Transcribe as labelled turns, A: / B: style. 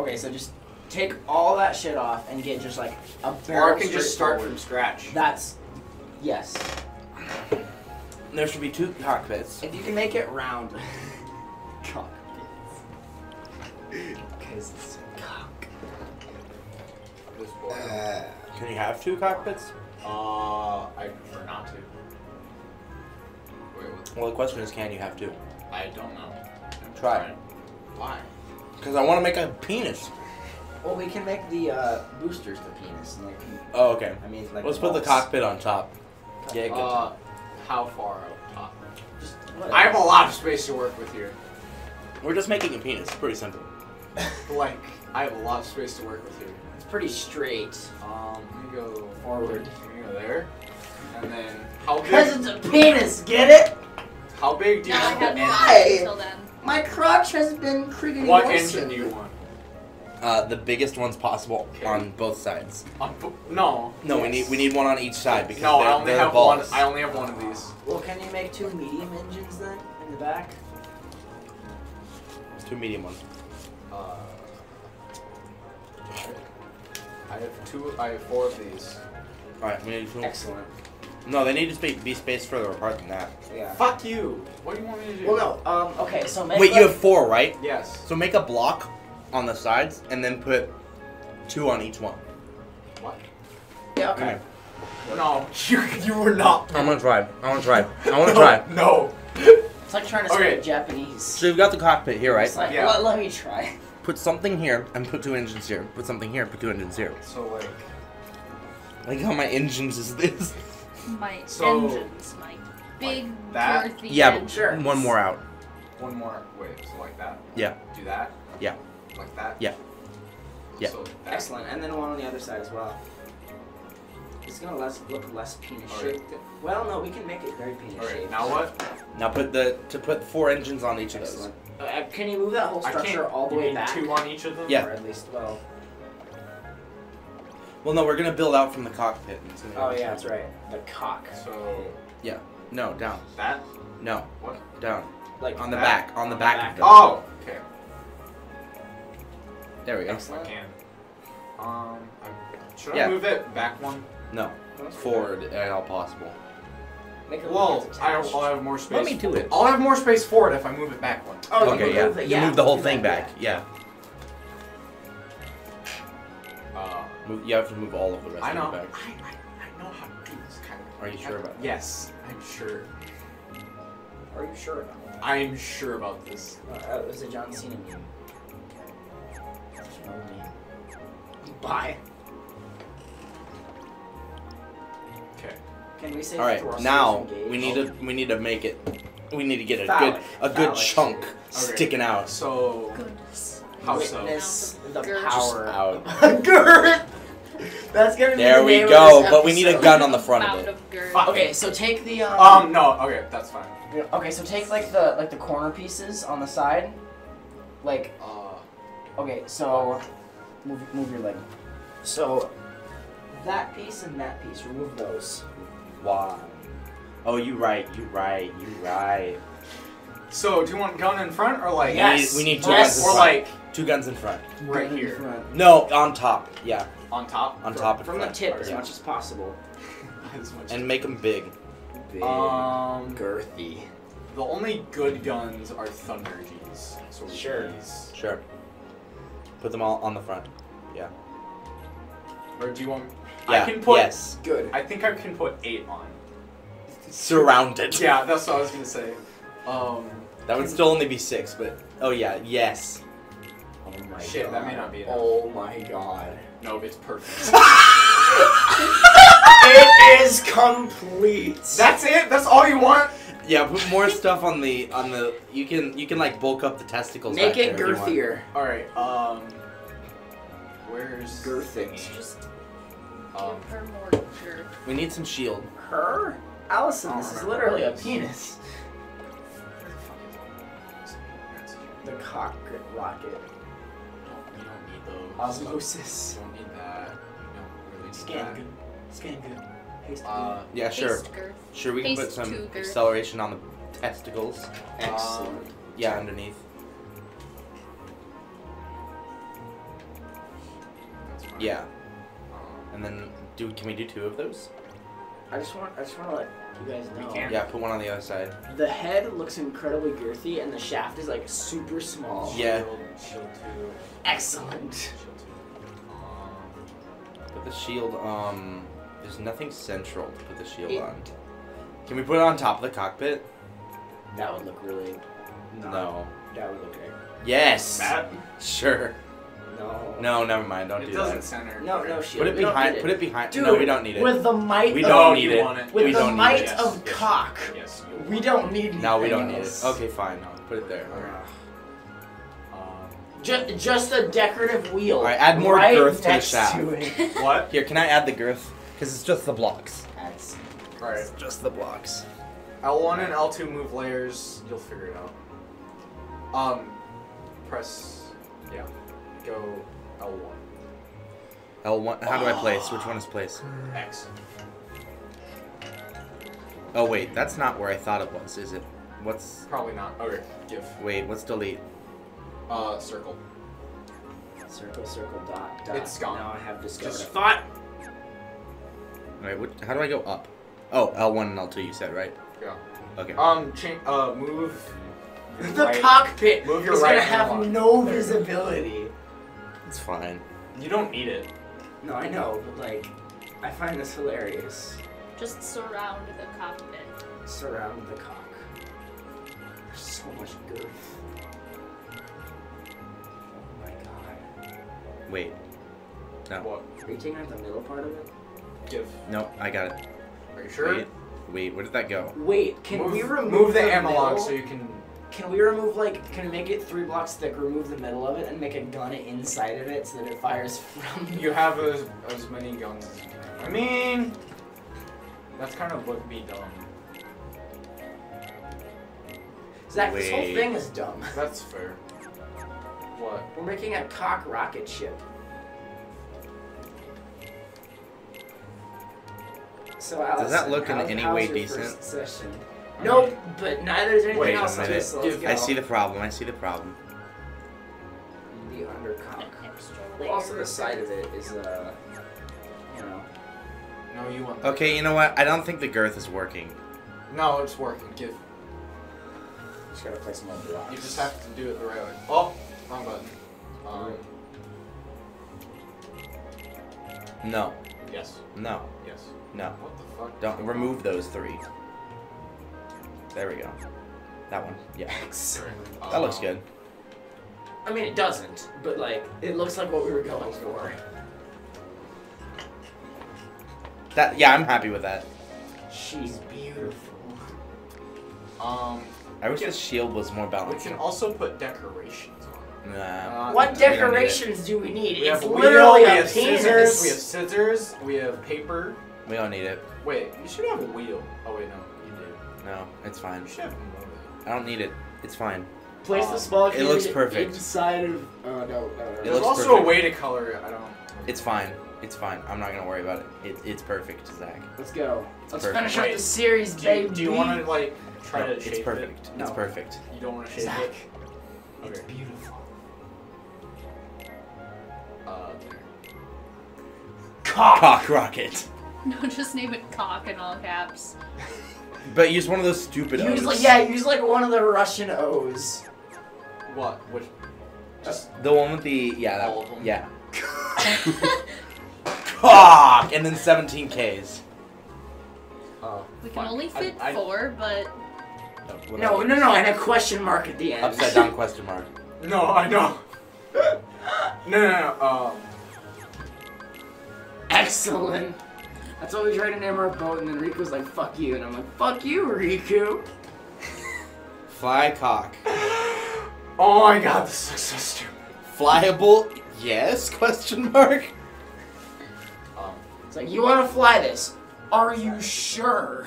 A: Okay, so just take all that shit off and get just like a
B: Or
A: barrel
B: I can just start
A: forward.
B: from scratch.
A: That's yes.
C: There should be two cockpits.
A: If you can make it round. Cockpits. Because it's a cock.
B: This boy.
C: Can you have two cockpits?
B: Uh, I prefer not to. Wait, what?
C: Well, the question is, can you have two?
B: I don't know.
C: Try it.
B: Why?
C: Because I want to make a penis.
A: Well, we can make the uh, boosters the penis. And like,
C: Oh, okay.
A: I mean, like
C: Let's
A: the
C: put the cockpit on top. Yeah, good.
B: Uh, how far up top?
A: Just.
B: I have a lot of space to work with here.
C: We're just making a penis. Pretty simple.
B: Like, I have a lot of space to work with here.
A: It's pretty straight.
B: Um, let me go
A: Forward.
B: Let me go there. And then, how big?
A: Because it's a penis, get it?
B: How big do you
D: No, I
B: want the
D: had
B: engine?
D: five until then.
A: My crotch has been criggity
B: What
A: moistened.
B: engine do you want?
C: Uh, the biggest ones possible
B: Okay.
C: on both sides.
B: On bo- no.
C: No, we need we need one on each side because
B: No,
C: they're,
B: I only
C: they're
B: have
C: the
B: one.
C: balls.
B: I only have one of these.
A: Well, can you make two medium engines then in the back?
C: Two medium ones.
B: Uh, I have two. I have four of these.
C: All right, we need two.
A: Excellent.
C: No, they need to spa- be spaced further apart than that.
A: Yeah.
B: Fuck you. What do you want me to do?
A: Well, no. Um. Okay. So make.
C: Wait,
A: like,
C: you have four, right?
B: Yes.
C: So make a block on the sides and then put two on each one.
B: What?
A: Yeah. Okay.
B: No, you you were not.
C: I'm gonna try. I want to try. I want to
B: no,
C: try.
B: No.
A: It's like trying to speak
B: Okay.
A: Japanese.
C: So you've got the cockpit here, right?
A: It's like,
B: Yeah.
A: let, let me try.
C: Put something here and put two engines here. Put something here, put two engines here.
B: So like,
C: Like how my engines is this.
D: My
B: So-
D: engines, my big,
B: that?
D: girthy
C: Yeah, but
D: engines.
A: Sure.
C: one more out.
B: one more. Wait. So like that.
C: Yeah.
B: Do that.
C: Yeah.
B: Like that.
C: Yeah. Yeah.
B: So that.
A: Excellent. And then one on the other side as well. It's gonna less, look less penis
B: Alright.
A: shaped. Well, no, we can make it very penis
B: Alright.
A: shaped.
B: Now what?
C: Now put the to put four engines on each of those.
A: Excellent. Uh, can you move that whole
B: I
A: structure
B: can't.
A: all the
B: you
A: way
B: mean
A: back?
B: Two on each of them.
C: Yeah.
A: Or at least, well.
C: Well, no, we're gonna build out from the cockpit. and it's gonna
A: Oh
C: be-
A: yeah, that's right. The cock.
B: So Yeah.
C: No, down.
B: that.
C: No,
B: What?
C: down.
A: Like
C: On the
B: That?
C: back. On the
A: On the
C: back.
A: back.
C: of them.
B: Oh. Okay.
C: There we go.
B: I can. Um. I, should
C: Yeah.
B: I move it back one?
C: No, forward at all possible.
A: Make it
B: Well,
A: look like it's
B: I,
A: attached.
B: I'll have more space.
C: Let me do it.
B: I'll have more space for it if I move it back one.
A: Oh, you
C: okay,
A: can
C: yeah.
A: move it,
C: You
A: yeah.
C: move the whole thing
A: that,
C: back. Yeah. Move, you have to move all of the rest
B: I know.
C: of
B: I,
C: it back.
B: I, I know how to do this kind of. thing.
C: Are you sure about that?
B: Yes, I'm sure.
A: Are you sure about that?
B: I'm sure about this.
A: Uh, it was a John Cena meme. Bye.
B: Okay.
A: Can we say
C: All right, now we need to we need to make it. We need to get a
A: Phallic.
C: good a good chunk
B: Okay.
C: sticking out.
B: So
D: Goodness.
B: How so?
A: The
D: Girth.
A: power
C: Out.
A: of girth. That's gonna be
C: There
A: the
C: we
A: name
C: go,
A: Of this
C: but we need a
A: episode.
C: gun on the front of it.
B: Fuck.
A: Okay, so take the um.
B: um no okay that's fine.
A: Okay, so take like the like the corner pieces on the side, like
B: Uh
A: okay, so move move your leg. So that piece and that piece, remove those.
C: Why? Oh, you right. You right. You right.
B: so do you want gun in front or like
A: Yes.
C: we need two
A: yes.
C: guns in
B: or
C: front.
B: like
C: Two guns in front.
B: right
A: Gun
B: here
A: front.
C: No, on top. Yeah,
B: on top
C: on top and
A: From the
C: front.
A: tip as
C: Yeah.
A: much as possible.
B: As much
C: And make them big.
A: Big,
B: um
A: girthy.
B: the only good guns are Thunder G's. So
A: Sure.
B: these.
C: Sure. Put them all on the front. Yeah.
B: Or do you want?
C: Yeah.
B: I can put.
C: yes.
A: Good.
B: I think I can put eight on.
C: Surrounded.
B: Yeah, that's what I was gonna say. Um,
C: That would still only be six, but oh yeah, yes.
A: Oh my
B: Shit,
A: god.
B: that may not be enough.
A: Oh my god.
B: no, it's perfect.
A: it is complete.
B: that's it. That's all you want.
C: Yeah, put more stuff on the on the. You can you can like bulk up the testicles.
A: Make
C: back
A: it
C: there if you want.
A: girthier.
B: All right. Um, where's
A: Girthing.
D: Just
B: Um,
D: give her more girth.
C: We need some shield.
A: Her? Allison, this is literally a penis.
B: the fuck
A: The cock rocket. Osmosis.
B: Don't need that. You don't really
A: Scan
B: that.
A: good. Scan good. Haste
B: Uh,
C: Yeah, sure.
D: Taste.
C: Sure, we can put some
D: to
C: acceleration on the testicles.
A: Excellent.
B: um,
C: Yeah, underneath. Yeah.
B: Um,
C: And then do can we do two of those?
A: I just want I just want to let you guys know.
B: can.
C: Yeah, put one on the other side.
A: The head looks incredibly girthy, and the shaft is like super small.
C: Yeah.
B: Shield, shield two.
A: Excellent.
B: Shield two. Um,
C: Put the shield um there's nothing central to put the shield
A: It-
C: on. Can we put it on top of the cockpit?
A: That would look really.
C: No.
A: That would look great.
C: Yes.
B: that
C: Sure.
A: No.
C: No, never mind. Don't
B: it
C: do
B: doesn't
C: that.
B: center.
A: No, no shield.
C: Put it
A: We don't
C: behind.
A: need
C: Put it behind.
A: Dude,
C: no, we don't need it.
A: With the might.
C: We
A: of,
C: don't
B: you
C: need it.
B: want it.
A: With
C: we
A: the
C: don't need
A: might
C: it.
A: Of
B: yes,
A: cock.
B: Yes. you
A: We don't need.
C: No, we
A: anything
C: don't need it.
A: else.
C: Okay, fine. No, put it there.
B: it. Um,
A: Just, just a decorative wheel.
C: Alright, add more
A: right
C: girth to the
A: next
C: shaft.
A: To it.
B: what?
C: Here, can I add the girth? Because it's just the blocks.
A: That's
B: Alright.
C: It's just the blocks.
B: L1 and L2 move layers. You'll figure it out. Um, press. Yeah. Go L1.
C: L1. How do I place? Which one is place?
B: X.
C: Oh wait, that's not where I thought it was, is it? What's?
B: Probably not. Okay. Give.
C: Wait, what's delete?
B: Uh, circle.
A: circle, circle, dot, dot.
B: It's gone.
A: Now I have discovered
B: Just-
A: a thought.
C: Wait, what? How do I go up? Oh, L1 and L2. You said right?
B: Yeah.
C: Okay.
B: Um, change. Uh, move.
A: The
B: right-
A: cockpit
B: Move your
A: is
B: right
A: gonna have
B: analog.
A: no
B: There.
A: visibility.
C: It's fine.
B: You don't need it.
A: No, I know, but like, I find this hilarious.
D: Just surround the cockpit.
A: Surround the cock. There's so much girth. Oh my god.
C: Wait. No.
B: What?
A: Are you taking out the middle part of it?
B: Give.
C: No, I got it.
B: Are you sure?
C: Wait. Wait, where did that go?
A: Wait, can
B: move,
A: we remove
B: move the,
A: the
B: analog
A: middle?
B: so you can?
A: Can we remove like can we make it three blocks thick, remove the middle of it, and make a gun inside of it so that it fires from
B: You have as, as many guns as you can. I mean, that's kind of would be dumb.
A: Zach, this whole
C: Wait.
A: thing is dumb.
B: That's fair. What?
A: We're making a cock rocket ship. So does
C: that look in
A: how's-
C: any
A: how's
C: way
A: your
C: decent?
A: First session? Nope, but neither is anything
B: Wait a
A: else. to
C: minute.
A: this, so let's
B: Give-
A: go.
C: I see the problem. I see the problem.
A: the undercock. Well, also the side of it is uh, you know.
B: No, you want.
C: Okay, you know what? I don't think the girth is working.
B: No, it's working. Give.
A: Just gotta place more blocks.
B: You just have to do it the right way. Oh, wrong button. Um.
C: No.
B: Yes.
C: No.
B: Yes.
C: No.
B: What the fuck?
C: Don't remove those three. There we go. That one. Yeah.
B: on?
C: That looks good.
A: I mean, it doesn't, but like, it looks like what we were going for.
C: That yeah, I'm happy with that.
A: She's beautiful.
B: Um,
C: I wish the shield was more balanced.
B: we can also put decorations on. it.
C: Nah.
B: Uh,
A: What
C: we don't need it.
A: decorations do we need?
B: We
A: it's
B: have
A: literally
B: wheel, we
A: a
B: have
A: penis.
B: scissors, we have scissors, we have paper.
C: We don't need it.
B: Wait, you should have a wheel. Oh wait, no, you do.
C: No, it's fine.
B: You should have more.
C: I don't need it. It's fine.
A: Place
B: Um,
A: the small
C: it looks perfect.
A: inside of. Oh no, no, no.
B: There's
C: looks
B: also
C: perfect.
B: a way to color it. I don't.
C: It's fine. It's fine. I'm not gonna worry about it. it it's perfect, Zach.
A: Let's go. Let's
C: perfect.
A: finish up the series,
B: Do
A: baby.
B: you, do you want to like try
C: No,
B: to shape it?
C: it's perfect.
B: it?
C: It's perfect.
B: You don't want to shape
A: Zach,
B: it.
A: it's beautiful.
B: Uh,
A: Cock.
C: Cock rocket.
D: No, just name it cock in all caps.
C: But use one of those stupid
A: Use
C: O's.
A: like yeah, use like one of the Russian O's.
B: what? Which? Just
C: The one with the yeah that
B: All of them?
C: yeah. Cock and then 17 Ks.
B: uh,
D: We can
B: fuck.
D: only fit
B: I, I,
D: four, but
A: No, no, no, and a question mark at the end.
C: Upside down question mark.
B: No, I know. no, no, no. Uh,
A: Excellent. That's why we tried to name our boat, and then Riku's like, "Fuck you," and I'm like, "Fuck you, Riku."
C: Fly cock.
B: oh my god, this looks so stupid.
C: Flyable? Yes? Question mark.
B: Um,
A: It's like, "You want to fly this? Are you sure?"